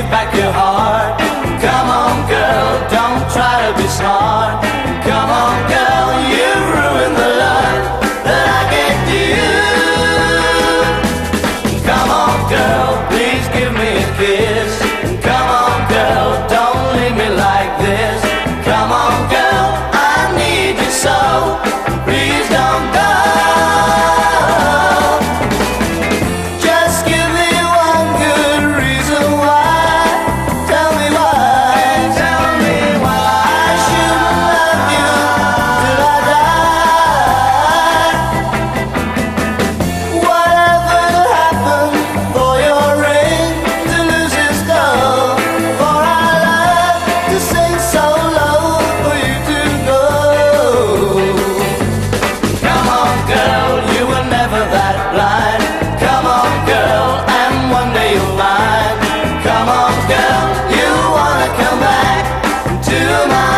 give back your heart. Come on, girl, don't try to be smart. Come on, girl, you ruined the love that I gave to you. Come on, girl, please give me a kiss. you wanna come back to my